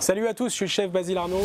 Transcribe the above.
Salut à tous, je suis le chef Basile Arnaud.